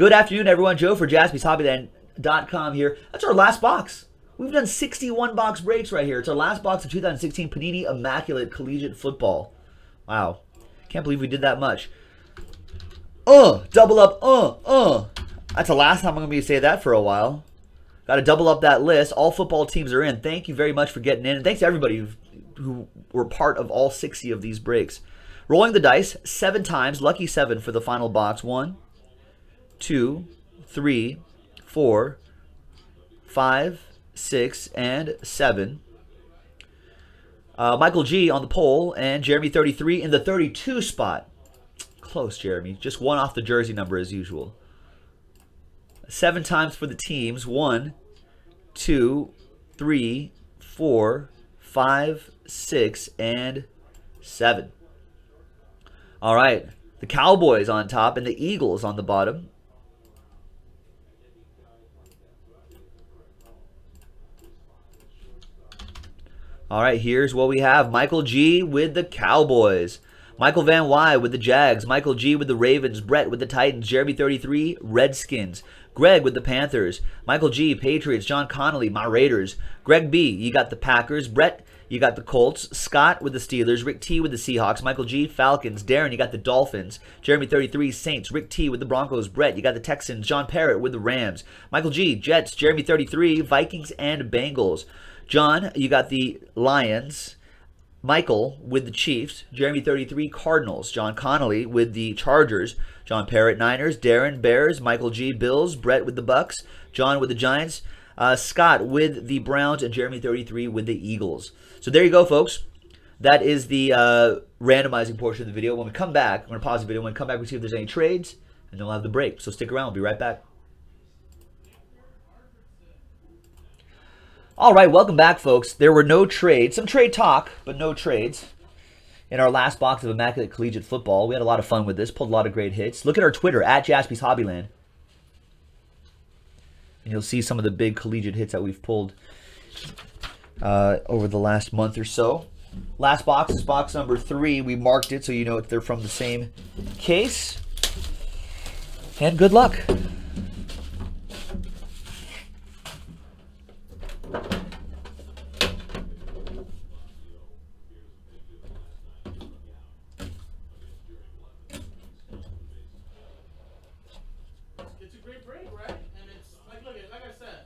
Good afternoon, everyone. Joe for jaspyshobbyland.com here. That's our last box. We've done 61 box breaks right here. It's our last box of 2016 Panini Immaculate Collegiate Football. Wow. Can't believe we did that much. Uh, double up, uh, uh. That's the last time I'm going to be say that for a while. Got to double up that list. All football teams are in. Thank you very much for getting in. And thanks to everybody who who were part of all 60 of these breaks. Rolling the dice seven times. Lucky seven for the final box. One, two, three, four, five, six, and seven. Uh, Michael G on the pole and Jeremy 33 in the 32 spot. Close, Jeremy. Just one off the jersey number as usual. Seven times for the teams. One, two, three, four, five, six, and seven. All right. The Cowboys on top and the Eagles on the bottom. All right, here's what we have. Michael G with the Cowboys. Michael Van Wy with the Jags. Michael G with the Ravens. Brett with the Titans. Jeremy 33, Redskins. Greg with the Panthers. Michael G, Patriots. John Connolly, my Raiders. Greg B, you got the Packers. Brett, you got the Colts. Scott with the Steelers. Rick T with the Seahawks. Michael G, Falcons. Darren, you got the Dolphins. Jeremy 33, Saints. Rick T with the Broncos. Brett, you got the Texans. John Parrott with the Rams. Michael G, Jets. Jeremy 33, Vikings and Bengals. John, you got the Lions. Michael with the Chiefs. Jeremy 33, Cardinals. John Connolly with the Chargers. John Parrott, Niners. Darren, Bears. Michael G, Bills. Brett with the Bucks. John with the Giants. Uh, Scott with the Browns. And Jeremy 33 with the Eagles. So there you go, folks. That is the uh, randomizing portion of the video. When we come back, I'm going to pause the video. When we come back, we see if there's any trades. And then we'll have the break. So stick around. We'll be right back. All right, welcome back, folks. There were no trades, some trade talk, but no trades. In our last box of Immaculate Collegiate Football, we had a lot of fun with this, pulled a lot of great hits. Look at our Twitter, at Jaspy's Hobbyland. You'll see some of the big collegiate hits that we've pulled uh, over the last month or so. Last box is box number three. We marked it so you know if they're from the same case. And good luck. It's a great break, right? And it's like, look, like I said,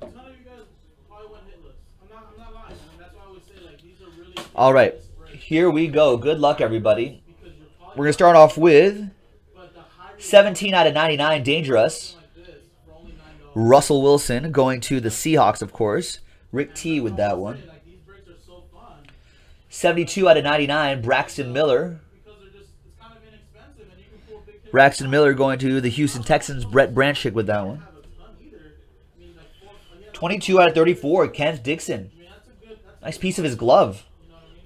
a ton of you guys probably went hitless. I'm not, I'm not lying. I mean, that's why I always say like these are really. All right, here we go. Good luck, everybody. We're going to start off with but the higher you 17 out of 99, Dangerous. Russell Wilson going to the Seahawks, of course. Rick T with that one. Like these breaks are so fun 72 out of 99, Braxton Miller. Braxton Miller going to the Houston Texans, Brett Branchick with that one. Have a ton either. I mean, like four, again, 22 out of 34, Kenneth Dixon. Nice piece of his glove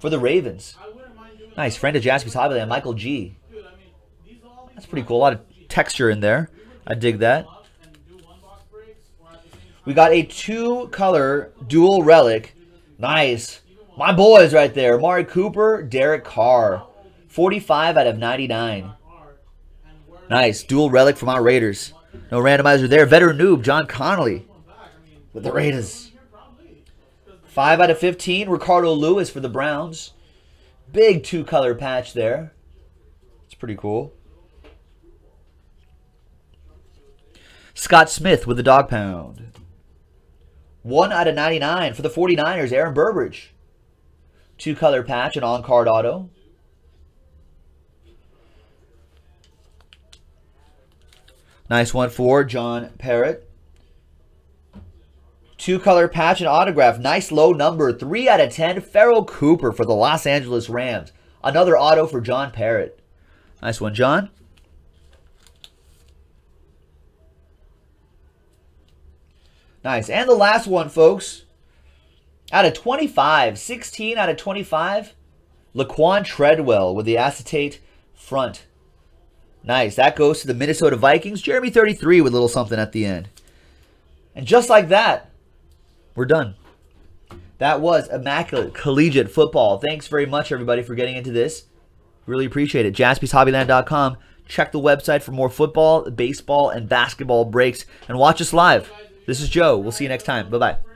for the Ravens. I wouldn't mind doing. Nice friend of Jaspy's Hobbyland, Michael G. Dude, I mean, these all these That's pretty cool. A lot of texture in there. I dig that. up and do one box breaks or at the same time. We got a two color dual relic. Nice. My boys right there. Amari Cooper, Derek Carr. 45 out of 99. are and where Nice. Dual relic from our Raiders. No randomizer there. Veteran noob, John Connolly back. I mean, with the Raiders. Here probably. 5 out of 15. Ricardo Louis for the Browns. Big two color patch there. It's pretty cool. Scott Smith with the dog pound. 1 out of 99 for the 49ers, Aaron Burbridge. Two color patch and on card auto. Nice one for John Parrott. Two color patch and autograph. Nice low number. 3 out of 10. Pharoh Cooper for the Los Angeles Rams. Another auto for John Parrott. Nice one, John. Nice. And the last one, folks. Out of 25, 16 out of 25, Laquon Treadwell with the acetate front. Nice. That goes to the Minnesota Vikings. Jeremy 33 with a little something at the end. And just like that, we're done. That was Immaculate Collegiate Football. Thanks very much, everybody, for getting into this. Really appreciate it. JaspysHobbyland.com. Check the website for more football, baseball, and basketball breaks, and watch us live. This is Joe. We'll see you next time. Bye bye.